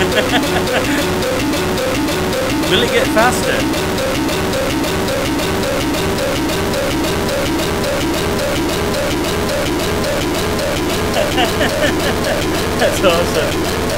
Will it get faster? That's awesome.